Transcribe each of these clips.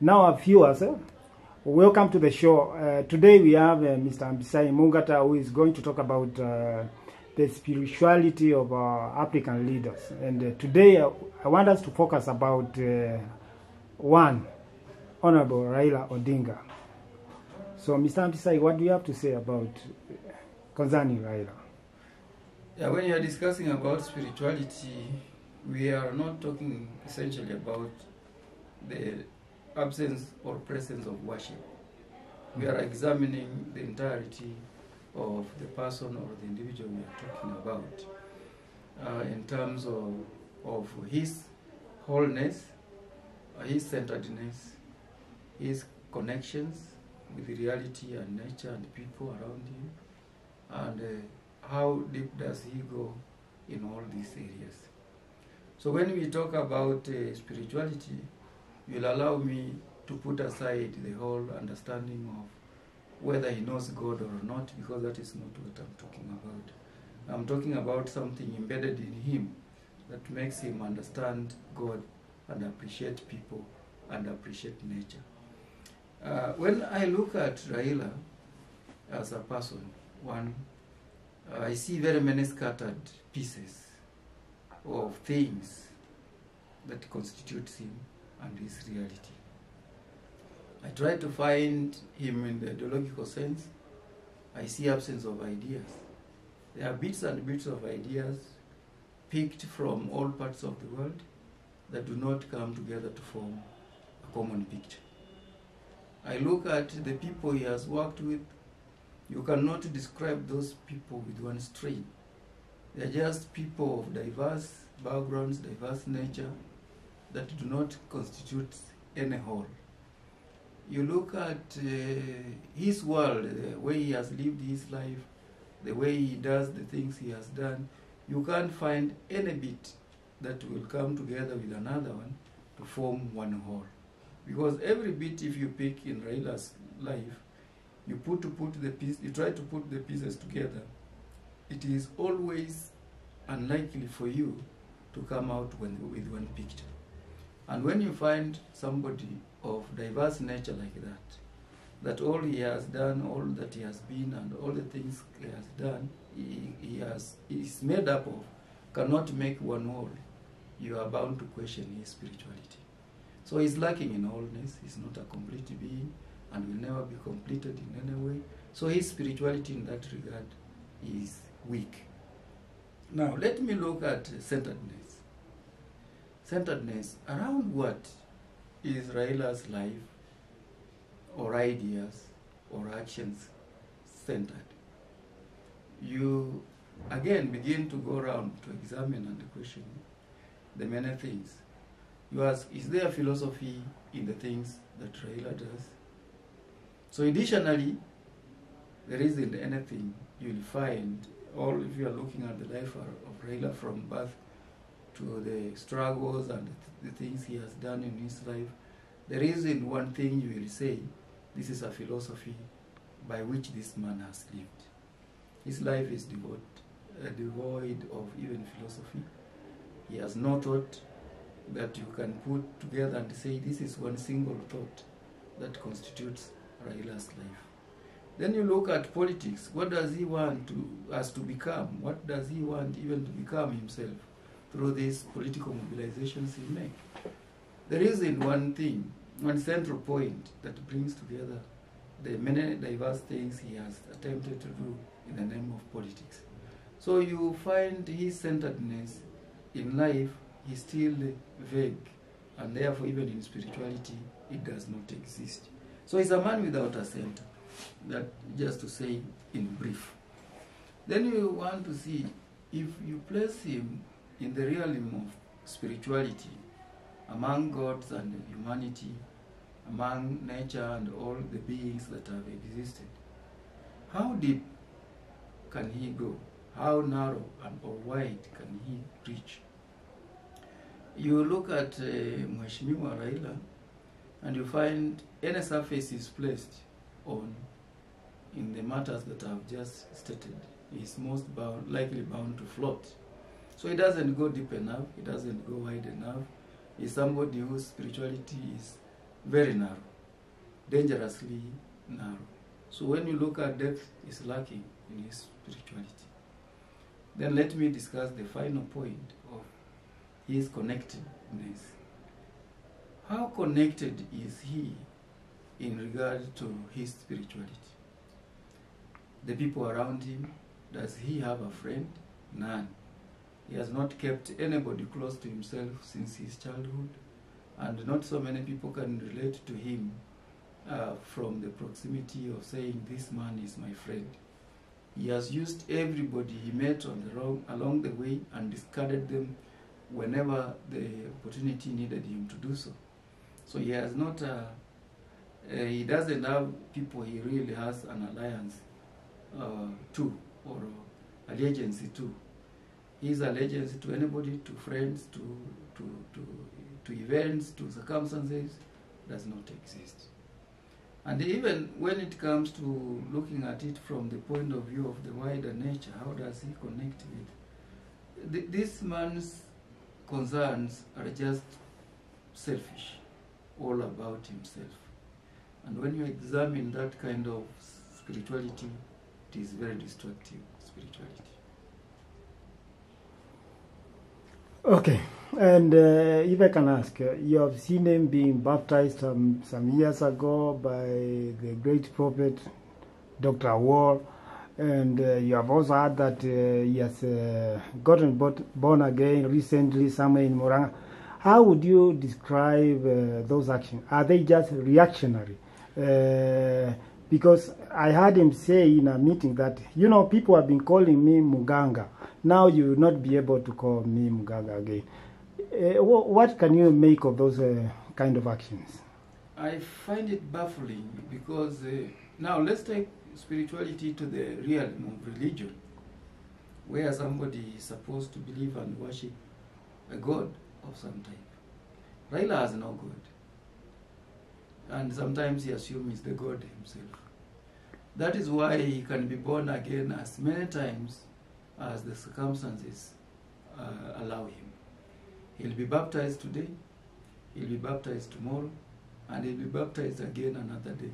Now, our viewers, eh, welcome to the show. Uh, today we have uh, Mr. Ambisai Mungata who is going to talk about uh, the spirituality of our African leaders. And uh, today uh, I want us to focus about uh, one, Honorable Raila Odinga. So, Mr. Ambisai, what do you have to say about uh, concerning Raila? Yeah, when you are discussing about spirituality, we are not talking essentially about the absence or presence of worship. We are examining the entirety of the person or the individual we are talking about uh, in terms of, of his wholeness, his centeredness, his connections with reality and nature and people around him, and uh, how deep does he go in all these areas. So when we talk about uh, spirituality, you'll allow me to put aside the whole understanding of whether he knows God or not, because that is not what I'm talking about. I'm talking about something embedded in him that makes him understand God and appreciate people and appreciate nature. Uh, when I look at Raila as a person, one, uh, I see very many scattered pieces of things that constitutes him and his reality. I try to find him in the ideological sense. I see absence of ideas. There are bits and bits of ideas picked from all parts of the world that do not come together to form a common picture. I look at the people he has worked with. You cannot describe those people with one strain. They're just people of diverse backgrounds, diverse nature, that do not constitute any whole. You look at uh, his world, the way he has lived his life, the way he does the things he has done, you can't find any bit that will come together with another one to form one whole. Because every bit, if you pick in Raila's life, you put to put the piece, you try to put the pieces together. It is always unlikely for you to come out when, with one picture. And when you find somebody of diverse nature like that, that all he has done, all that he has been, and all the things he has done, he, he has is made up of, cannot make one whole, you are bound to question his spirituality. So he's lacking in wholeness, he's not a complete being, and will never be completed in any way. So his spirituality in that regard is weak. Now, let me look at centeredness centeredness around what is Raila's life or ideas or actions centered. You again begin to go around to examine and question the many things. You ask, is there philosophy in the things that Raila does? So additionally, there isn't anything you'll find, or if you are looking at the life of Raila from birth to the struggles and the things he has done in his life, there isn't one thing you will say, this is a philosophy by which this man has lived. His life is devoid, uh, devoid of even philosophy. He has no thought that you can put together and say this is one single thought that constitutes Raila's life. Then you look at politics. What does he want to, us to become? What does he want even to become himself? Through these political mobilizations he make. There isn't one thing, one central point that brings together the many diverse things he has attempted to do in the name of politics. So you find his centeredness in life is still vague, and therefore even in spirituality it does not exist. So he's a man without a center, that just to say in brief. Then you want to see if you place him in the realm of spirituality, among gods and humanity, among nature and all the beings that have existed, how deep can he go? How narrow and or wide can he reach? You look at uh, Raila and you find any surface is placed on in the matters that I've just stated is most bound, likely bound to float. So it doesn't go deep enough, it doesn't go wide enough. He's somebody whose spirituality is very narrow, dangerously narrow. So when you look at depth, is lacking in his spirituality. Then let me discuss the final point of his connectedness. How connected is he in regard to his spirituality? The people around him, does he have a friend? None. He has not kept anybody close to himself since his childhood, and not so many people can relate to him uh, from the proximity of saying, This man is my friend. He has used everybody he met on the wrong, along the way and discarded them whenever the opportunity needed him to do so. So he has not, uh, uh, he doesn't have people he really has an alliance uh, to or allegiance to. His allegiance to anybody, to friends, to, to, to, to events, to circumstances does not exist. And even when it comes to looking at it from the point of view of the wider nature, how does he connect with? Th- This man's concerns are just selfish, all about himself. And when you examine that kind of spirituality, it is very destructive spirituality. Okay, and uh, if I can ask, uh, you have seen him being baptized some, some years ago by the great prophet Dr. Owuor, and uh, you have also heard that uh, he has uh, gotten born again recently somewhere in Murang'a. How would you describe those actions? Are they just reactionary? Because I heard him say in a meeting that, you know, people have been calling me Muganga. Now you will not be able to call me Muganga again. Uh, what can you make of those uh, kind of actions? I find it baffling because uh, now let's take spirituality to the realm of religion, where somebody is supposed to believe and worship a god of some type. Raila has no god, and sometimes he assumes the god himself. That is why he can be born again as many times as the circumstances uh, allow him. He'll be baptized today, he'll be baptized tomorrow, and he'll be baptized again another day.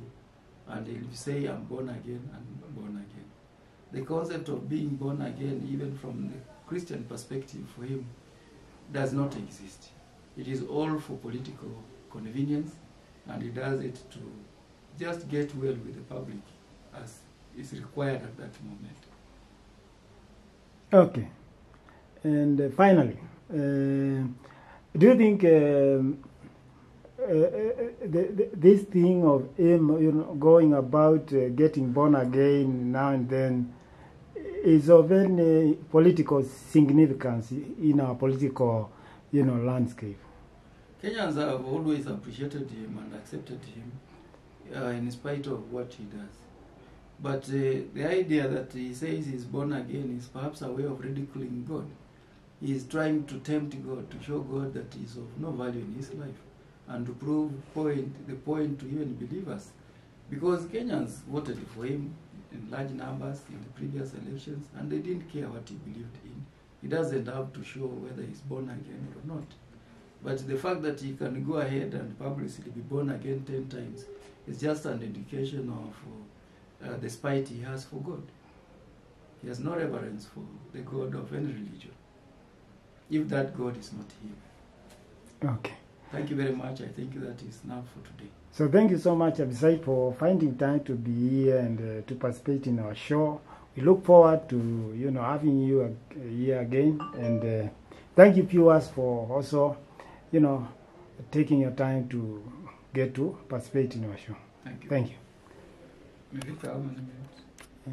And he'll say, I'm born again, and born again. The concept of being born again, even from the Christian perspective for him, does not exist. It is all for political convenience, and he does it to just get well with the public as is required at that moment. Okay. And uh, finally, uh, do you think um, uh, uh, the, the, this thing of him you know, going about uh, getting born again now and then is of any political significance in our political you know, landscape? Kenyans have always appreciated him and accepted him uh, in spite of what he does. But uh, the idea that he says he's born again is perhaps a way of ridiculing God. He is trying to tempt God, to show God that he is of no value in his life, and to prove point the point to even believers. Because Kenyans voted for him in large numbers in the previous elections, and they didn't care what he believed in. He doesn't have to show whether he's born again or not. But the fact that he can go ahead and publicly be born again 10 times is just an indication of uh, the spite he has for God. He has no reverence for the God of any religion, if that God is not him. Okay. Thank you very much. I think that is enough for today. So thank you so much, Abisai, for finding time to be here and uh, to participate in our show. We look forward to you know having you here again, and uh, thank you viewers for also you know taking your time to get to participate in our show. Thank you. Thank you. Maybe how many minutes? Uh,